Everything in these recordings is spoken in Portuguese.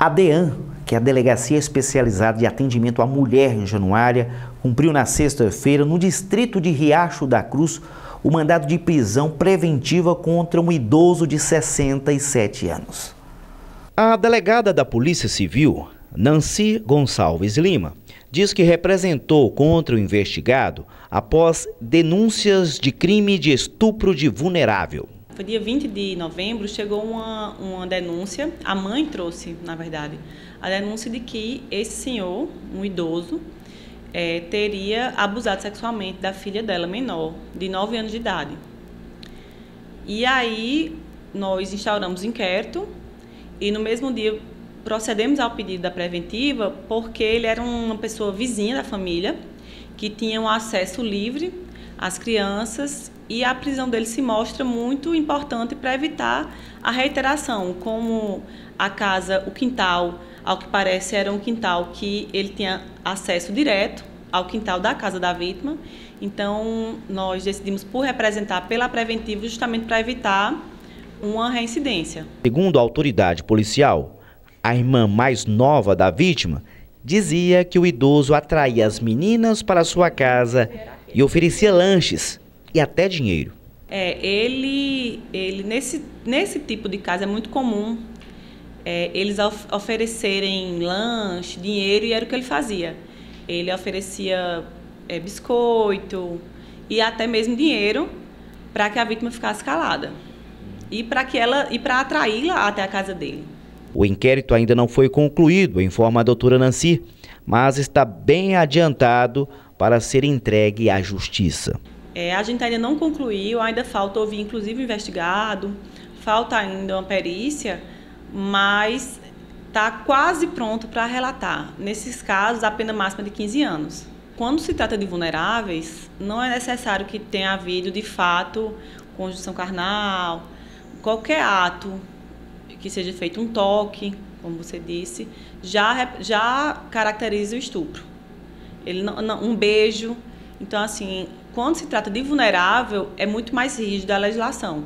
A DEAN, que é a Delegacia Especializada de Atendimento à Mulher em Januária, cumpriu na sexta-feira, no distrito de Riacho da Cruz, o mandado de prisão preventiva contra um idoso de 67 anos. A delegada da Polícia Civil, Nancy Gonçalves Lima, diz que representou contra o investigado após denúncias de crime de estupro de vulnerável. Foi dia 20 de novembro, chegou uma, uma denúncia, a mãe trouxe, na verdade, a denúncia de que esse senhor, um idoso, é, teria abusado sexualmente da filha dela, menor, de 9 anos de idade. E aí nós instauramos inquérito e no mesmo dia procedemos ao pedido da preventiva porque ele era uma pessoa vizinha da família que tinha um acesso livre às crianças e a prisão dele se mostra muito importante para evitar a reiteração, como a casa, o quintal, ao que parece era um quintal que ele tinha acesso direto ao quintal da casa da vítima. Então, nós decidimos por representar pela preventiva justamente para evitar uma reincidência. Segundo a autoridade policial, a irmã mais nova da vítima dizia que o idoso atraía as meninas para sua casa e oferecia lanches e até dinheiro. É, ele, ele nesse, nesse tipo de caso é muito comum é, eles of oferecerem lanche, dinheiro, e era o que ele fazia. Ele oferecia é, biscoito e até mesmo dinheiro para que a vítima ficasse calada e para que ela e para atraí-la até a casa dele. O inquérito ainda não foi concluído, informa a doutora Nancy, mas está bem adiantado para ser entregue à justiça. É, a gente ainda não concluiu, ainda falta ouvir inclusive investigado, falta ainda uma perícia, mas está quase pronto para relatar. Nesses casos, a pena máxima de 15 anos. Quando se trata de vulneráveis, não é necessário que tenha havido de fato conjunção carnal, qualquer ato que seja feito um toque, como você disse, já, já caracteriza o estupro. Ele não, não, um beijo. Então, assim, quando se trata de vulnerável, é muito mais rígida a legislação.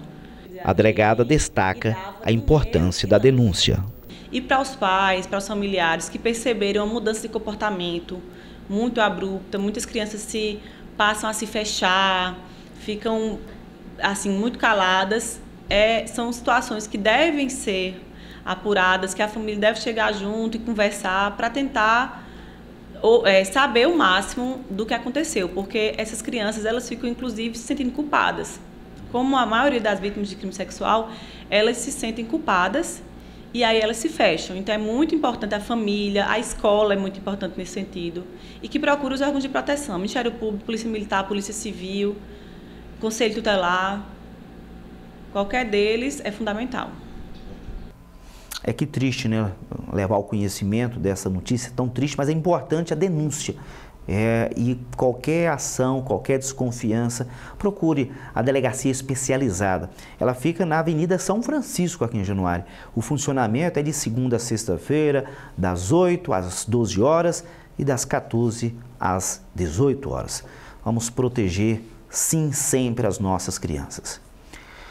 A delegada destaca a importância da denúncia. E para os pais, para os familiares que perceberam uma mudança de comportamento muito abrupta, muitas crianças se passam a se fechar, ficam assim muito caladas, é, são situações que devem ser apuradas, que a família deve chegar junto e conversar para tentar ou, é, saber o máximo do que aconteceu, porque essas crianças elas ficam inclusive se sentindo culpadas. Como a maioria das vítimas de crime sexual, elas se sentem culpadas e aí elas se fecham. Então é muito importante a família, a escola é muito importante nesse sentido e que procure os órgãos de proteção, Ministério Público, Polícia Militar, Polícia Civil, Conselho Tutelar, qualquer deles é fundamental. É que triste, né? Levar ao conhecimento dessa notícia tão triste, mas é importante a denúncia. É, e qualquer ação, qualquer desconfiança, procure a delegacia especializada. Ela fica na Avenida São Francisco, aqui em Januário. O funcionamento é de segunda a sexta-feira, das 8 às 12 horas e das 14 às 18 horas. Vamos proteger, sim, sempre as nossas crianças.